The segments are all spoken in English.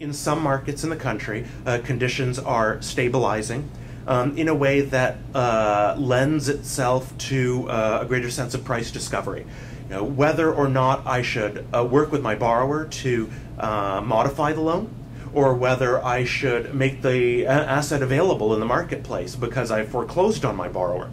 In some markets in the country, uh, conditions are stabilizing. Um, in a way that uh, lends itself to uh, a greater sense of price discovery. You know, whether or not I should uh, work with my borrower to uh, modify the loan, or whether I should make the asset available in the marketplace because I foreclosed on my borrower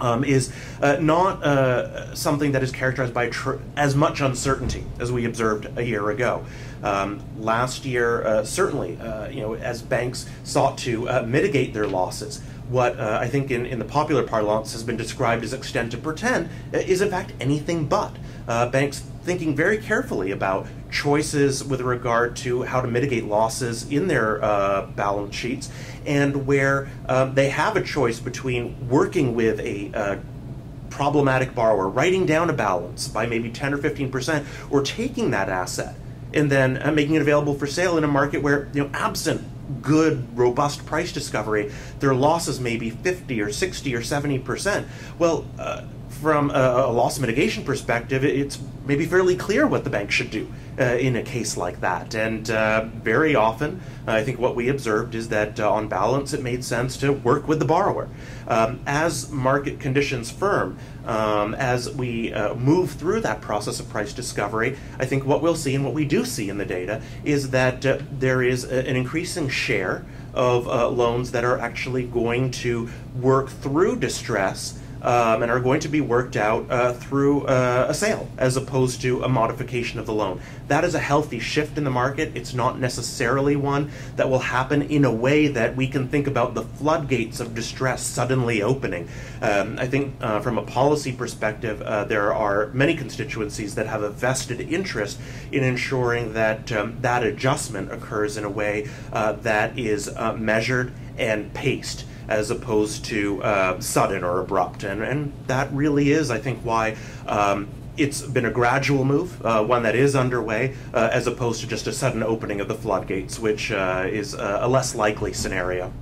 um, is uh, not uh, something that is characterized by tr- as much uncertainty as we observed a year ago. Um, last year, uh, certainly, uh, you know, as banks sought to uh, mitigate their losses, what uh, I think in, in the popular parlance has been described as extend to pretend is in fact anything but. banks thinking very carefully about choices with regard to how to mitigate losses in their uh, balance sheets, and where um, they have a choice between working with a uh, problematic borrower, writing down a balance by maybe 10 or 15 percent, or taking that asset and then uh, making it available for sale in a market where, you know, absent good, robust price discovery, their losses may be 50 or 60 or 70 percent. Well, uh, from a, a, loss mitigation perspective, it's maybe fairly clear what the bank should do uh, in a case like that. And uh, very often, I think what we observed is that uh, on balance, it made sense to work with the borrower. Um, as market conditions firm, um, as we uh, move through that process of price discovery, I think what we'll see and what we do see in the data is that uh, there is a, an increasing share of uh, loans that are actually going to work through distress um, and are going to be worked out uh, through uh, a sale as opposed to a modification of the loan. That is a healthy shift in the market. It's not necessarily one that will happen in a way that we can think about the floodgates of distress suddenly opening. Um, I think uh, from a policy perspective, uh, there are many constituencies that have a vested interest in ensuring that um, that adjustment occurs in a way uh, that is uh, measured and paced as opposed to uh, sudden or abrupt. And, and that really is, I think, why um, it's been a gradual move, uh, one that is underway, uh, as opposed to just a sudden opening of the floodgates, which uh, is a less likely scenario.